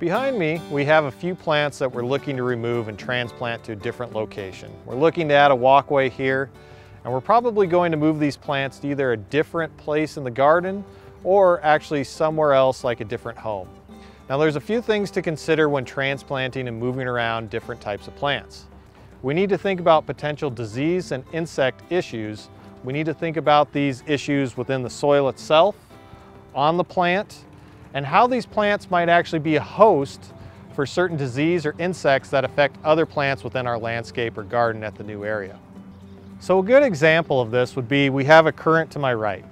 Behind me, we have a few plants that we're looking to remove and transplant to a different location. We're looking to add a walkway here, and we're probably going to move these plants to either a different place in the garden or actually somewhere else like a different home. Now there's a few things to consider when transplanting and moving around different types of plants. We need to think about potential disease and insect issues. We need to think about these issues within the soil itself, on the plant, and how these plants might actually be a host for certain disease or insects that affect other plants within our landscape or garden at the new area. So a good example of this would be we have a currant to my right.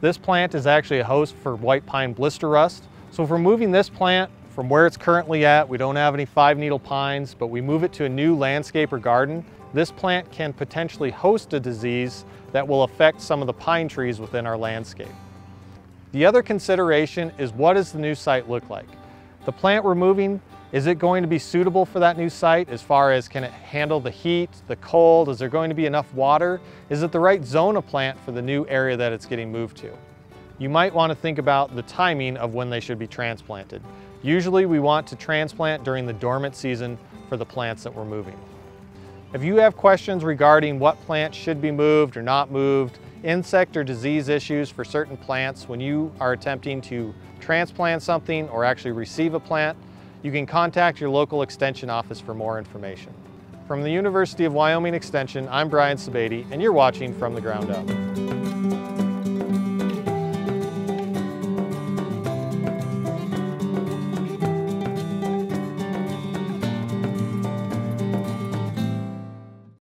This plant is actually a host for white pine blister rust. So if we're moving this plant from where it's currently at, we don't have any five needle pines, but we move it to a new landscape or garden, this plant can potentially host a disease that will affect some of the pine trees within our landscape. The other consideration is what does the new site look like? The plant we're moving, is it going to be suitable for that new site as far as can it handle the heat, the cold, is there going to be enough water? Is it the right zone of plant for the new area that it's getting moved to? You might want to think about the timing of when they should be transplanted. Usually we want to transplant during the dormant season for the plants that we're moving. If you have questions regarding what plants should be moved or not moved, insect or disease issues for certain plants when you are attempting to transplant something or actually receive a plant, you can contact your local extension office for more information. From the University of Wyoming Extension, I'm Brian Sebade, and you're watching From the Ground Up.